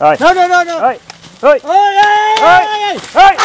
Rồi. Rồi rồi rồi rồi. rồi. Rồi.